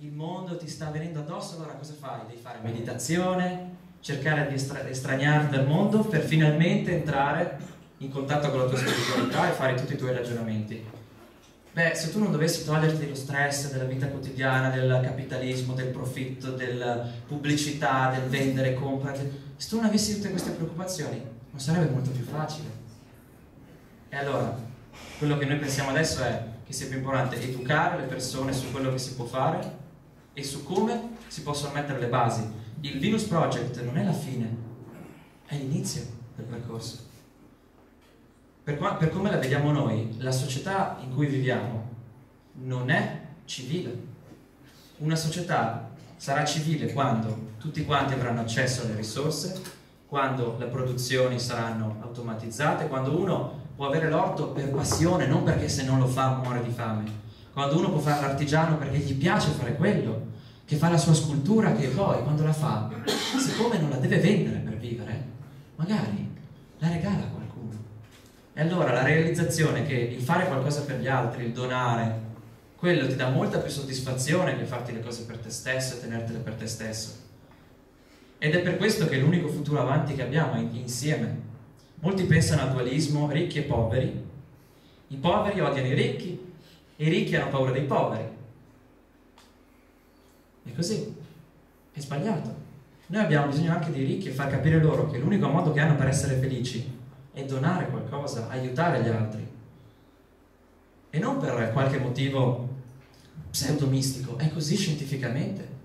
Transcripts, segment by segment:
il mondo ti sta venendo addosso, allora cosa fai? Devi fare meditazione, cercare di estra- estraniarti dal mondo per finalmente entrare in contatto con la tua spiritualità e fare tutti i tuoi ragionamenti. Beh, se tu non dovessi toglierti dello stress della vita quotidiana, del capitalismo, del profitto, della pubblicità, del vendere, compra, se tu non avessi tutte queste preoccupazioni, non sarebbe molto più facile. E allora, quello che noi pensiamo adesso è che sia più importante educare le persone su quello che si può fare e su come si possono mettere le basi. Il Venus Project non è la fine, è l'inizio del percorso. Per, qua, per come la vediamo noi, la società in cui viviamo non è civile. Una società sarà civile quando tutti quanti avranno accesso alle risorse, quando le produzioni saranno automatizzate, quando uno può avere l'orto per passione, non perché se non lo fa muore di fame, quando uno può fare l'artigiano perché gli piace fare quello, che fa la sua scultura, che poi quando la fa, siccome non la deve vendere per vivere, magari la regala a qualcuno. E allora la realizzazione che il fare qualcosa per gli altri, il donare, quello ti dà molta più soddisfazione che farti le cose per te stesso e tenertele per te stesso. Ed è per questo che l'unico futuro avanti che abbiamo è insieme. Molti pensano al dualismo ricchi e poveri. I poveri odiano i ricchi i ricchi hanno paura dei poveri. È così, è sbagliato. Noi abbiamo bisogno anche dei ricchi e far capire loro che l'unico modo che hanno per essere felici è donare qualcosa, aiutare gli altri. E non per qualche motivo pseudo-mistico, è così scientificamente.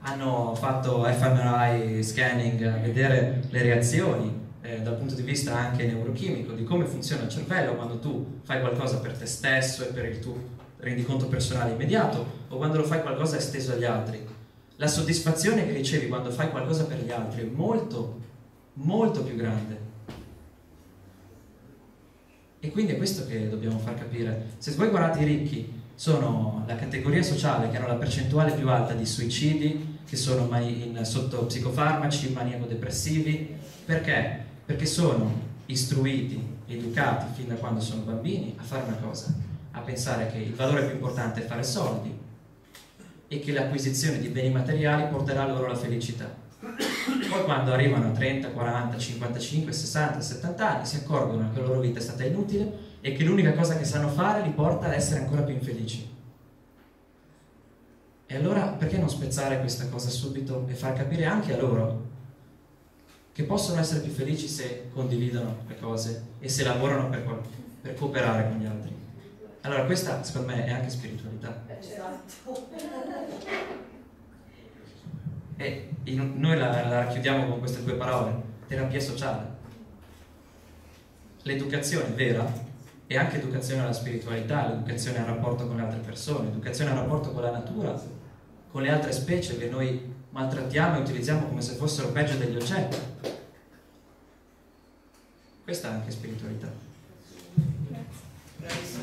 Hanno fatto fMRI scanning a vedere le reazioni eh, dal punto di vista anche neurochimico di come funziona il cervello quando tu fai qualcosa per te stesso e per il tuo rendiconto personale immediato o quando lo fai qualcosa esteso agli altri. La soddisfazione che ricevi quando fai qualcosa per gli altri è molto, molto più grande. E quindi è questo che dobbiamo far capire. Se voi guardate i ricchi, sono la categoria sociale che hanno la percentuale più alta di suicidi, che sono in, sotto psicofarmaci, maniaco-depressivi. Perché? Perché sono istruiti, educati fin da quando sono bambini a fare una cosa, a pensare che il valore più importante è fare soldi e che l'acquisizione di beni materiali porterà loro la felicità. Poi quando arrivano a 30, 40, 55, 60, 70 anni si accorgono che la loro vita è stata inutile e che l'unica cosa che sanno fare li porta ad essere ancora più infelici. E allora perché non spezzare questa cosa subito e far capire anche a loro che possono essere più felici se condividono le cose e se lavorano per, per cooperare con gli altri? Allora questa secondo me è anche spiritualità. Esatto. E in, noi la, la racchiudiamo con queste due parole, terapia sociale. L'educazione vera è anche educazione alla spiritualità, l'educazione al rapporto con le altre persone, l'educazione al rapporto con la natura, con le altre specie che noi maltrattiamo e utilizziamo come se fossero peggio degli oggetti. Questa è anche spiritualità. Grazie.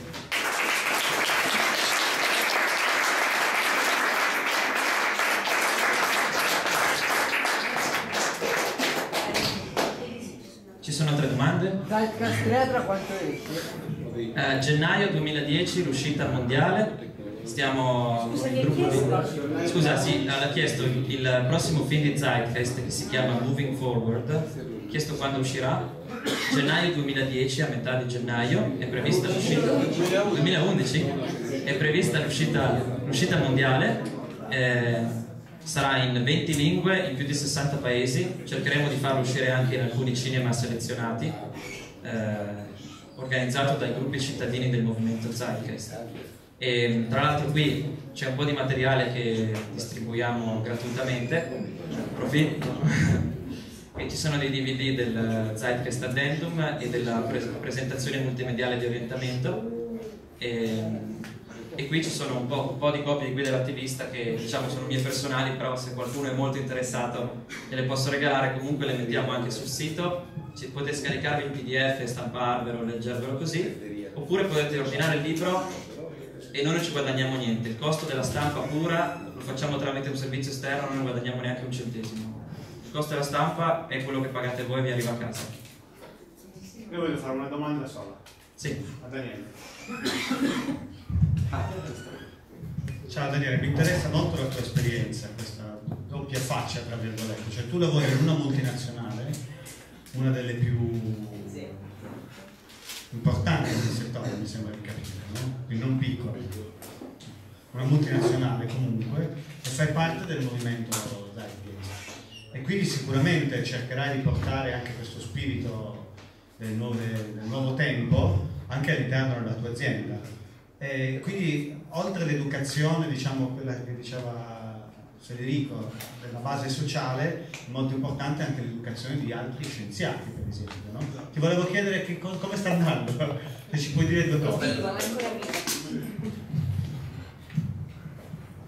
Ci sono altre domande? Diecast Retro quanto esce? Eh, gennaio 2010 l'uscita mondiale. Stiamo Scusa, in gruppo di... Scusa, sì, ha chiesto il prossimo film di Zeitfest che si chiama Moving Forward. Chiesto quando uscirà? Gennaio 2010, a metà di gennaio, è prevista l'uscita. 2011? È prevista l'uscita mondiale. Eh, sarà in 20 lingue, in più di 60 paesi, cercheremo di farlo uscire anche in alcuni cinema selezionati, eh, organizzato dai gruppi cittadini del movimento Zeitgeist. E, tra l'altro qui c'è un po' di materiale che distribuiamo gratuitamente, approfitto. e ci sono dei DVD del Zeitgeist Addendum e della presentazione multimediale di orientamento. E, e qui ci sono un po', un po', di copie di guida dell'attivista che diciamo sono mie personali, però se qualcuno è molto interessato gliele posso regalare, comunque le mettiamo anche sul sito, ci potete scaricarvi il pdf, stamparvelo, leggervelo così, oppure potete ordinare il libro e noi non ci guadagniamo niente, il costo della stampa pura lo facciamo tramite un servizio esterno, non guadagniamo neanche un centesimo. Il costo della stampa è quello che pagate voi e vi arriva a casa. Io voglio fare una domanda sola. Sì. A Daniele. Ciao Daniele, mi interessa molto la tua esperienza, questa doppia faccia, tra virgolette. Cioè tu lavori in una multinazionale, una delle più importanti del settore, mi sembra di capire, no? Quindi non piccola, una multinazionale comunque, e fai parte del movimento Zeitgeist. E quindi sicuramente cercherai di portare anche questo spirito del, nuove, del nuovo tempo anche all'interno della tua azienda e quindi oltre all'educazione, diciamo quella che diceva Federico, della base sociale, è molto importante anche l'educazione di altri scienziati, per esempio. No? Ti volevo chiedere che, come sta andando, se ci puoi dire due cose.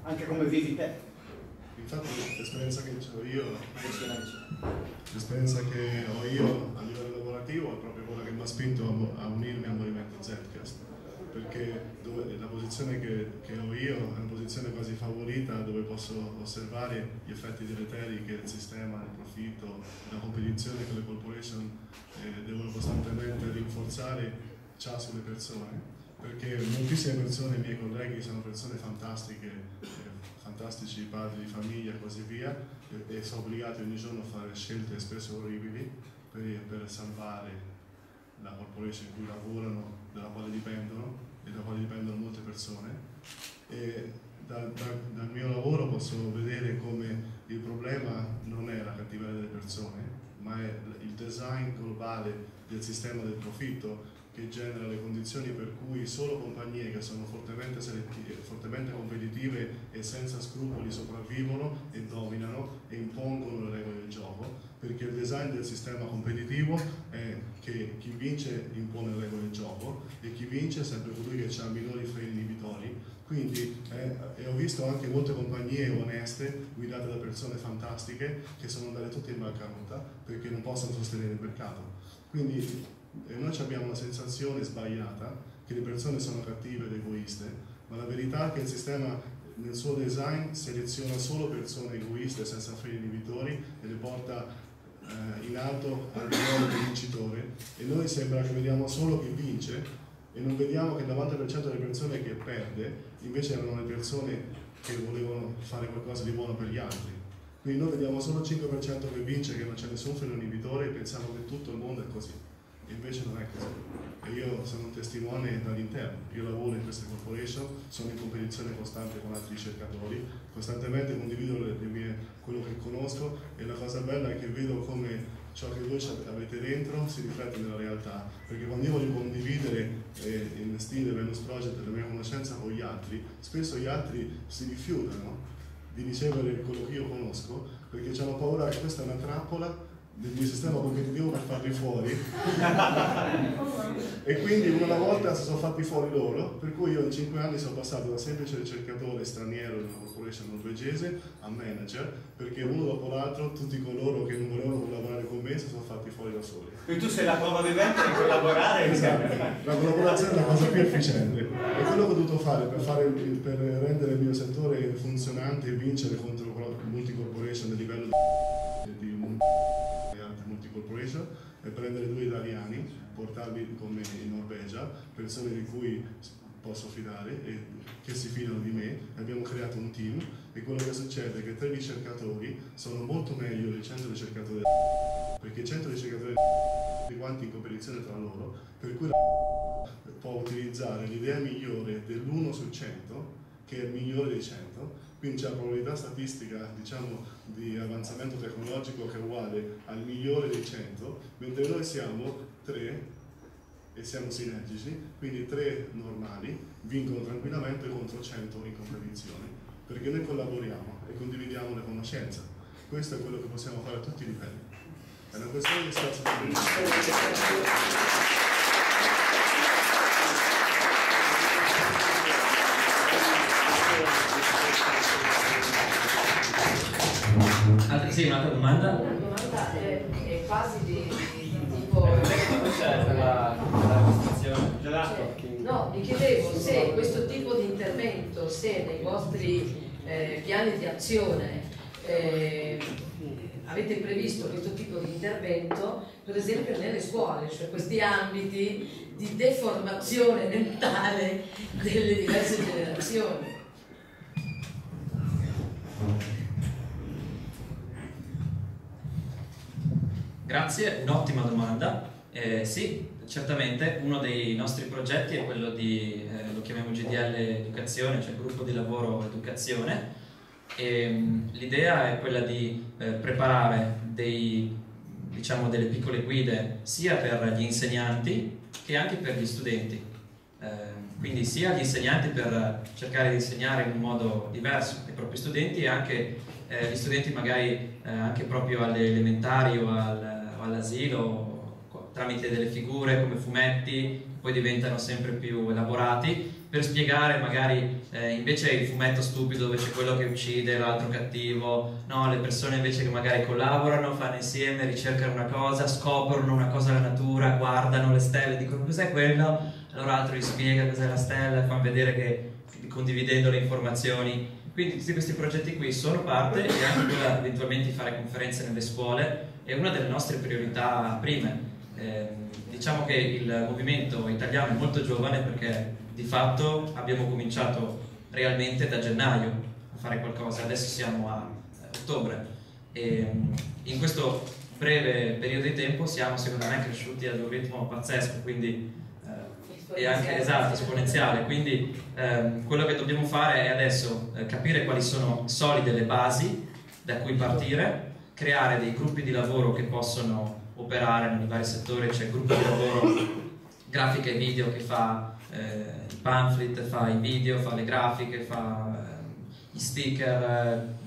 Anche come vivi te. Infatti l'esperienza che ho io, l'esperienza che ho io a livello lavorativo è proprio quella che mi ha spinto a unirmi al movimento Zcast perché dove, la posizione che, che, ho io è una posizione quasi favorita dove posso osservare gli effetti deleteri che il sistema, il profitto, la competizione che le corporation eh, devono costantemente rinforzare ha sulle persone. Perché moltissime persone, i miei colleghi, sono persone fantastiche, eh, fantastici padri di famiglia e così via e, e sono obbligati ogni giorno a fare scelte spesso orribili per, per salvare la corporation in cui lavorano, dalla quale dipendono e dalla quale dipendono molte persone. E da, da, dal mio lavoro posso vedere come il problema non è la cattiveria delle persone, ma è il design globale del sistema del profitto che genera le condizioni per cui solo compagnie che sono fortemente, fortemente competitive e senza scrupoli sopravvivono e dominano e impongono le regole del gioco perché il design del sistema competitivo è che chi vince impone le regole del gioco e chi vince è sempre colui che ha minori freni inibitori. Quindi eh, ho visto anche molte compagnie oneste guidate da persone fantastiche che sono andate tutte in bancarotta perché non possono sostenere il mercato. Quindi eh, noi abbiamo una sensazione sbagliata che le persone sono cattive ed egoiste, ma la verità è che il sistema nel suo design seleziona solo persone egoiste senza freni inibitori e le porta eh, in alto al ruolo del vincitore e noi sembra che vediamo solo chi vince e non vediamo che il 90% delle persone che perde invece erano le persone che volevano fare qualcosa di buono per gli altri. Quindi noi vediamo solo il 5% che vince, che non c'è nessun freno inibitore e pensiamo che tutto il mondo è così. Invece non è così. E io sono un testimone dall'interno. Io lavoro in queste corporation, sono in competizione costante con altri ricercatori, costantemente condivido mie, quello che conosco e la cosa bella è che vedo come ciò che voi avete dentro si riflette nella realtà, perché quando io voglio condividere eh, in stile Venus Project la mia conoscenza con gli altri, spesso gli altri si rifiutano di ricevere quello che io conosco, perché hanno paura che questa è una trappola del mio sistema competitivo per farli fuori. E quindi una volta si sono fatti fuori loro per cui io in 5 anni sono passato da semplice ricercatore straniero in una corporation norvegese a manager perché uno dopo l'altro tutti coloro che non volevano collaborare con me si sono fatti fuori da soli. Quindi tu sei la prova vivente di collaborare esatto. la collaborazione è la cosa più efficiente. E quello che ho dovuto fare per, fare per rendere il mio settore funzionante e vincere contro multi corporation a livello di Corporation e prendere due italiani, portarli con me in Norvegia, persone di cui posso fidare e che si fidano di me. Abbiamo creato un team e quello che succede è che tre ricercatori sono molto meglio dei 100 ricercatori perché i 100 ricercatori di quanti in competizione tra loro, per cui la può utilizzare l'idea migliore dell'1 su 100 che è il migliore dei 100 quindi c'è la probabilità statistica diciamo, di avanzamento tecnologico che è uguale al migliore dei 100, mentre noi siamo tre e siamo sinergici, quindi tre normali vincono tranquillamente contro 100 in competizione, perché noi collaboriamo e condividiamo le conoscenze. Questo è quello che possiamo fare a tutti i livelli. È una questione di spazio Altre, sì, un'altra domanda? La domanda è, è quasi di, di tipo... Cos'è la, restrizione? Cioè, no, mi chiedevo se questo tipo di intervento, se nei vostri eh, piani di azione eh, avete previsto questo tipo di intervento, per esempio nelle scuole, cioè questi ambiti di deformazione mentale delle diverse generazioni. Grazie, un'ottima domanda. Eh, sì, certamente uno dei nostri progetti è quello di, eh, lo chiamiamo GDL Educazione, cioè Gruppo di Lavoro Educazione. E, mh, l'idea è quella di eh, preparare dei, diciamo, delle piccole guide sia per gli insegnanti che anche per gli studenti. Eh, quindi sia gli insegnanti per cercare di insegnare in un modo diverso ai propri studenti e anche eh, gli studenti magari eh, anche proprio alle elementari o, al, all'asilo tramite delle figure come fumetti poi diventano sempre più elaborati per spiegare magari eh, invece il fumetto stupido dove c'è quello che uccide, l'altro cattivo, no, le persone invece che magari collaborano, fanno insieme, ricercano una cosa, scoprono una cosa della natura, guardano le stelle, dicono cos'è quello, allora l'altro gli spiega cos'è la stella, fanno vedere che condividendo le informazioni. Quindi tutti questi progetti qui sono parte e anche quella eventualmente di fare conferenze nelle scuole è una delle nostre priorità prime. Eh, diciamo che il movimento italiano è molto giovane perché di fatto abbiamo cominciato realmente da gennaio a fare qualcosa, adesso siamo a eh, ottobre. E mm, in questo breve periodo di tempo siamo secondo me cresciuti ad un ritmo pazzesco, quindi eh, è anche esatto, esponenziale, quindi ehm, quello che dobbiamo fare è adesso eh, capire quali sono solide le basi da cui partire, creare dei gruppi di lavoro che possono operare nei vari settori, c'è il gruppo di lavoro grafica e video che fa eh, i pamphlet, fa i video, fa le grafiche, fa eh, gli sticker, eh,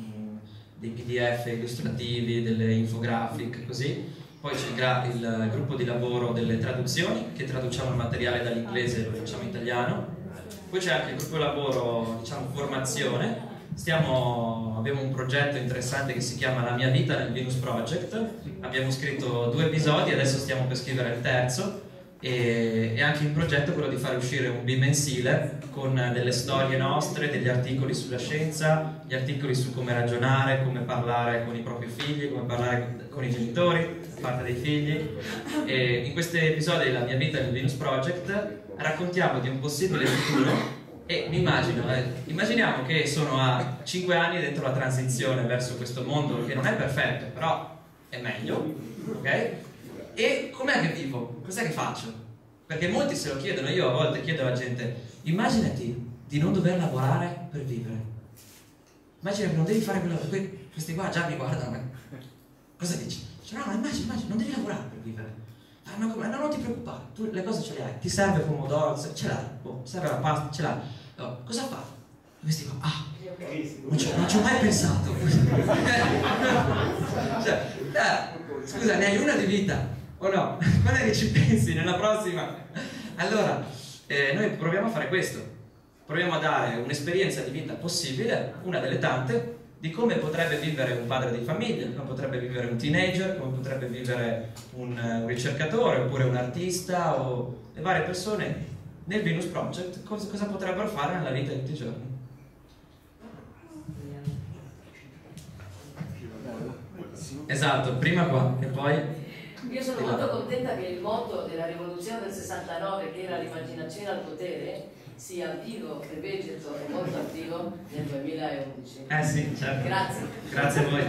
dei pdf illustrativi, delle infografiche, così. Poi c'è il, il, gruppo di lavoro delle traduzioni, che traduciamo il materiale dall'inglese e lo facciamo in italiano. Poi c'è anche il gruppo di lavoro, diciamo, formazione, Stiamo, abbiamo un progetto interessante che si chiama La mia vita nel Venus Project. Abbiamo scritto due episodi, adesso stiamo per scrivere il terzo. E, e anche in progetto quello di fare uscire un bimensile con delle storie nostre, degli articoli sulla scienza, gli articoli su come ragionare, come parlare con i propri figli, come parlare con i genitori, parte dei figli. E in questi episodi della mia vita nel Venus Project raccontiamo di un possibile futuro e mi immagino, eh, immaginiamo che sono a 5 anni dentro la transizione verso questo mondo che non è perfetto, però è meglio, ok? E com'è che vivo? Cos'è che faccio? Perché molti se lo chiedono, io a volte chiedo alla gente, immaginati di non dover lavorare per vivere. Immagina che non devi fare quello, que- questi qua già mi guardano, eh. cosa dici? Dice, no, ma immagina, immagina, non devi lavorare per vivere. Ah, come? No, non ti preoccupare, tu le cose ce le hai, ti serve pomodoro, ce l'hai, oh, serve la pasta, ce l'hai. Oh, cosa fa? Questi qua, ah, non ci, non ci ho mai pensato. cioè, eh, scusa, ne hai una di vita, o no? Quando è che ci pensi nella prossima? Allora, eh, noi proviamo a fare questo. Proviamo a dare un'esperienza di vita possibile, una delle tante, di come potrebbe vivere un padre di famiglia, come potrebbe vivere un teenager, come potrebbe vivere un, un ricercatore oppure un artista o le varie persone nel Venus Project, cosa, cosa potrebbero fare nella vita di tutti i giorni. Esatto, prima qua e poi io sono molto contenta che il motto della rivoluzione del 69, che era l'immaginazione al potere, sia vivo e vegeto e molto attivo nel 2011. Eh sì, certo. Grazie. Grazie a voi.